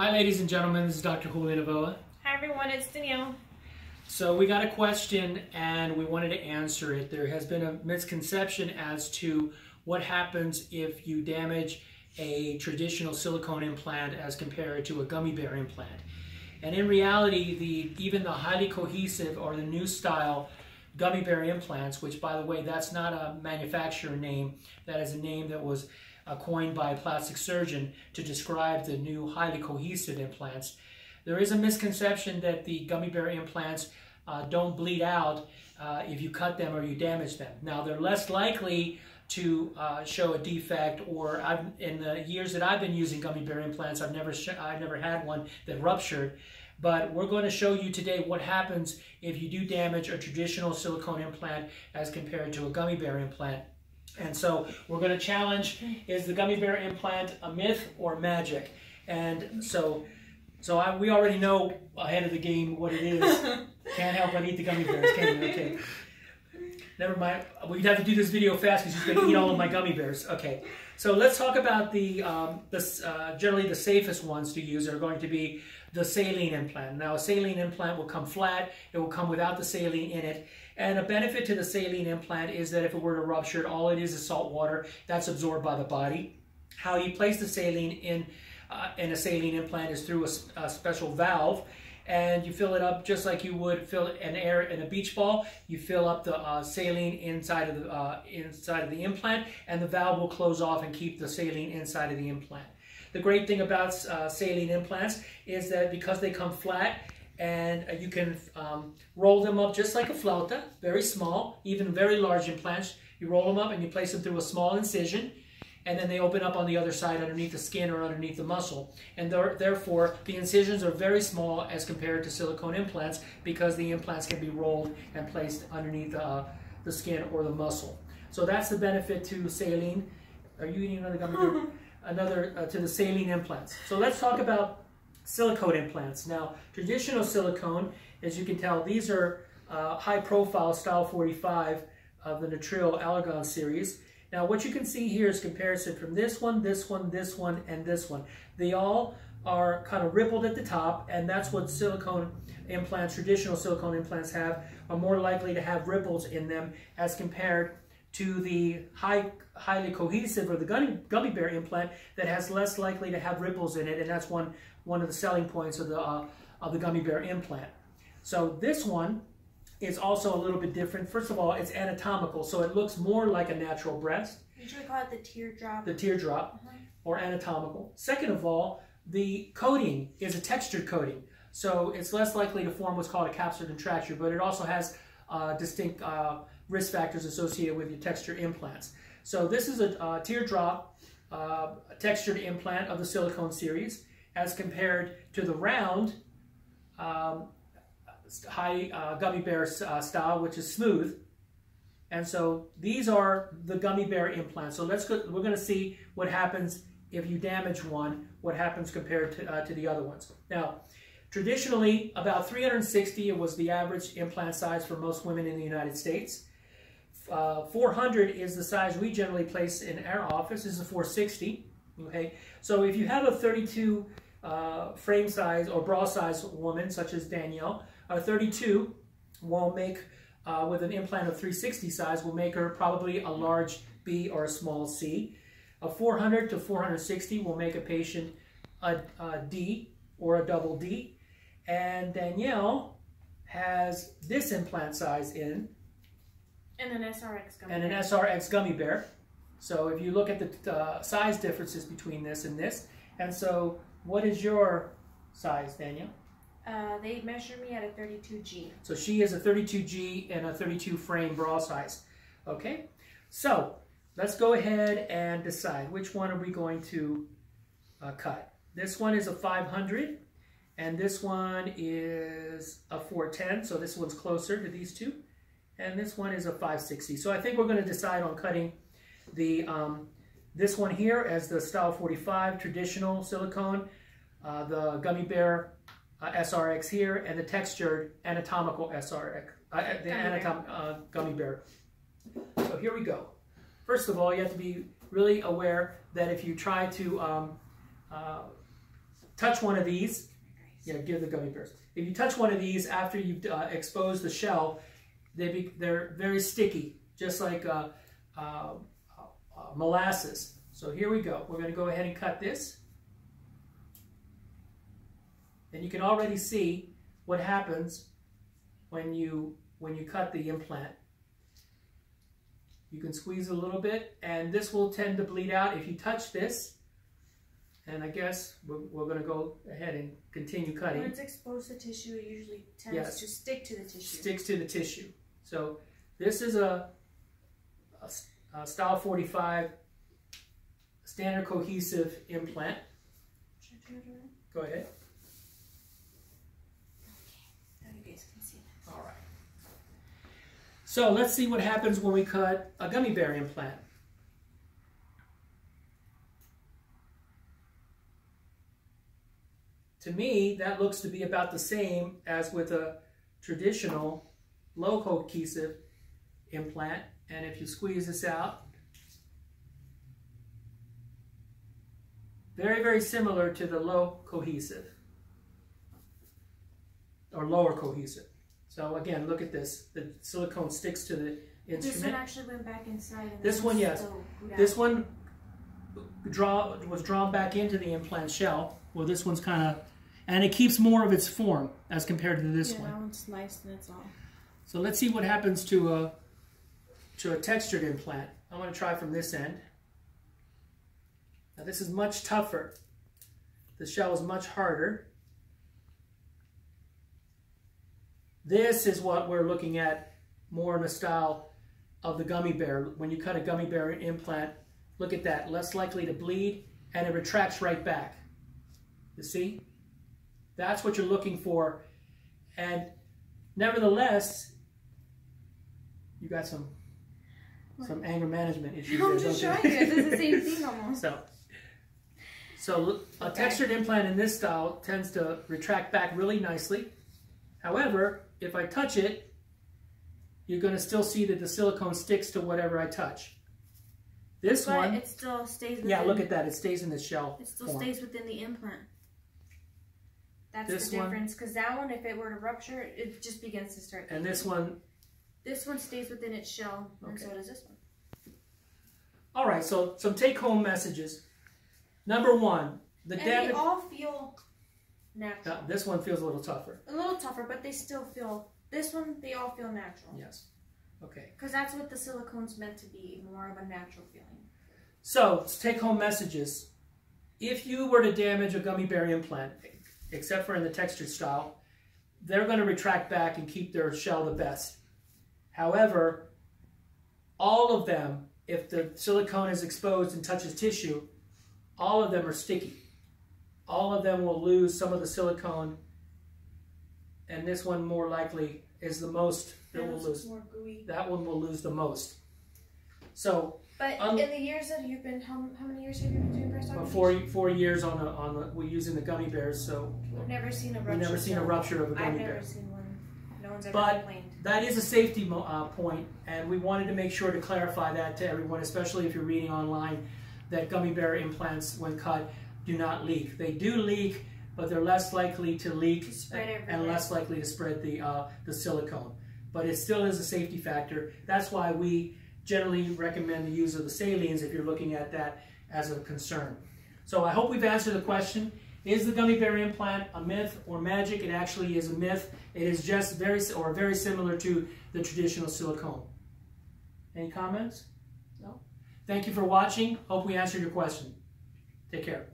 Hi, ladies and gentlemen. This is Dr. Julio Novoa. Hi, everyone. It's Danielle. So we got a question and we wanted to answer it. There has been a misconception as to what happens if you damage a traditional silicone implant as compared to a gummy bear implant. And in reality, the even the highly cohesive or the new style gummy bear implants, which by the way, that's not a manufacturer name, that is a name that was coined by a plastic surgeon to describe the new highly cohesive implants. There is a misconception that the gummy bear implants uh, don't bleed out uh, if you cut them or you damage them. Now, they're less likely to uh, show a defect or I've, in the years that I've been using gummy bear implants, I've never, I've never had one that ruptured. But we're going to show you today what happens if you do damage a traditional silicone implant as compared to a gummy bear implant. And so we're going to challenge, is the gummy bear implant a myth or magic? And so so I, we already know ahead of the game what it is. Can't help but eat the gummy bears, can you? Okay. Never mind. We'd have to do this video fast because you're going to eat all of my gummy bears. Okay. So let's talk about the, um, the uh, generally the safest ones to use are going to be the saline implant. Now a saline implant will come flat. It will come without the saline in it. And a benefit to the saline implant is that if it were to rupture, all it is is salt water that's absorbed by the body. How you place the saline in, uh, in a saline implant is through a, a special valve and you fill it up just like you would fill an air in a beach ball. You fill up the uh, saline inside of the uh, inside of the implant, and the valve will close off and keep the saline inside of the implant. The great thing about uh, saline implants is that because they come flat and uh, you can um, roll them up just like a flauta, very small, even very large implants. You roll them up and you place them through a small incision and then they open up on the other side underneath the skin or underneath the muscle. And therefore, the incisions are very small as compared to silicone implants because the implants can be rolled and placed underneath uh, the skin or the muscle. So that's the benefit to saline. Are you eating another gummy another uh, to the saline implants. So let's talk about silicone implants. Now, traditional silicone, as you can tell, these are uh, high profile style 45 of the Natrelle Allergan series. Now what you can see here is comparison from this one, this one, this one, and this one. They all are kind of rippled at the top, and that's what silicone implants, traditional silicone implants have, are more likely to have ripples in them as compared to the high, highly cohesive or the gummy, gummy bear implant that has less likely to have ripples in it, and that's one, one of the selling points of the, uh, of the gummy bear implant. So this one is also a little bit different. First of all, it's anatomical, so it looks more like a natural breast. Usually call it the teardrop. The teardrop, uh -huh. or anatomical. Second of all, the coating is a textured coating, so it's less likely to form what's called a capsular contracture, but it also has uh, distinct uh, risk factors associated with your texture implants. So this is a teardrop uh, textured implant of the silicone series as compared to the round um, high uh, gummy bear uh, style, which is smooth. And so these are the gummy bear implants. So let's go, we're going to see what happens if you damage one, what happens compared to, uh, to the other ones. Now, traditionally, about 360 was the average implant size for most women in the United States. Uh, 400 is the size we generally place in our office. This is a 460. Okay, so if you have a 32 uh, frame size or bra size woman, such as Danielle, a 32 will make, uh, with an implant of 360 size, will make her probably a large B or a small C. A 400 to 460 will make a patient a, a D or a double D. And Danielle has this implant size in. And an SRX gummy And an SRX gummy bear. So if you look at the uh, size differences between this and this, and so what is your size, Danielle? Uh, they measure me at a 32G. So she is a 32G and a 32 frame bra size. Okay, so let's go ahead and decide which one are we going to uh, cut. This one is a 500 and this one is a 410, so this one's closer to these two. And this one is a 560. So I think we're going to decide on cutting the um, this one here as the Style 45 traditional silicone, uh, the Gummy Bear uh, SRX here, and the textured anatomical SRX, uh, uh, the anatom. Uh, gummy bear. So here we go. First of all, you have to be really aware that if you try to um, uh, touch one of these, yeah, give the gummy bears. If you touch one of these after you've uh, exposed the shell, they be, they're very sticky, just like uh, uh, uh, molasses. So here we go. We're going to go ahead and cut this. And you can already see what happens when you when you cut the implant. You can squeeze a little bit, and this will tend to bleed out if you touch this. And I guess we're, we're going to go ahead and continue cutting. When it's exposed to tissue, it usually tends Yes. to stick to the tissue. Sticks to the tissue. So this is a Style 45 standard cohesive implant. Should I turn it around? Go ahead. Now you guys can see that. All right. So let's see what happens when we cut a gummy bear implant. To me, that looks to be about the same as with a traditional low cohesive implant. And if you squeeze this out, very, very similar to the low cohesive or lower cohesive. So again, look at this. The silicone sticks to the instrument. This one actually went back inside. This one, yes. This one draw was drawn back into the implant shell. Well, this one's kind of, and it keeps more of its form as compared to this yeah, one. that one's nice and it's all. So let's see what happens to a to a textured implant. I'm going to try from this end. Now this is much tougher. The shell is much harder. This is what we're looking at more in the style of the gummy bear. When you cut a gummy bear implant, look at that. Less likely to bleed and it retracts right back. You see? That's what you're looking for. And nevertheless, you got some some anger management issues. I'm just showing you? is the same thing almost. So, so a Okay. textured implant in this style tends to retract back really nicely. However, if I touch it, you're going to still see that the silicone sticks to whatever I touch. This But one, it still stays within. yeah, look at that. It stays in the shell It still form. stays within the implant. That's This the difference. Because that one, if it were to rupture, it just begins to start. And this one, This one stays within its shell, and so does this one. all right, so some take-home messages. Number one, the And damage, they all feel natural. uh, this one feels a little tougher. A little tougher, but they still feel. This one, they all feel natural. Yes. Okay. Because that's what the silicone's meant to be more of a natural feeling. So, take home messages. If you were to damage a gummy bear implant, except for in the textured style, they're going to retract back and keep their shell the best. However, all of them, if the silicone is exposed and touches tissue, all of them are sticky. All of them will lose some of the silicone, and this one more likely is the most that will lose. more gooey. That one will lose the most. So, But in the years that you've been, how, how many years have you been doing breast augmentation? four four years on the on the we're using the gummy bears, so We've never seen a rupture. we've never seen a rupture of a I've never bear. seen one. No one's ever But- complained. That is a safety uh, point, and we wanted to make sure to clarify that to everyone, especially if you're reading online that gummy bear implants, when cut, do not leak. They do leak, but they're less likely to leak and less likely to spread the uh, the silicone. But it still is a safety factor. That's why we generally recommend the use of the salines if you're looking at that as a concern. So I hope we've answered the question. Is the gummy bear implant a myth or magic? It actually is a myth. It is just very or very similar to the traditional silicone. Any comments? No. Thank you for watching. Hope we answered your question. Take care.